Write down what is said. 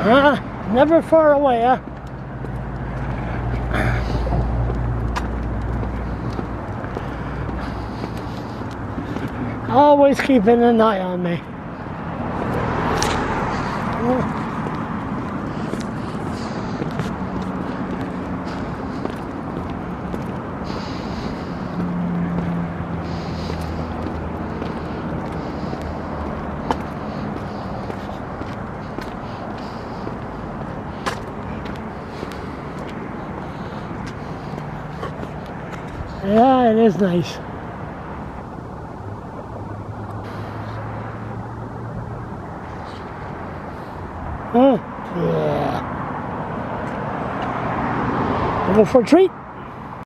Ah, never far away, huh? Always keeping an eye on me. Yeah, it is nice. Huh? Yeah. Go for a treat.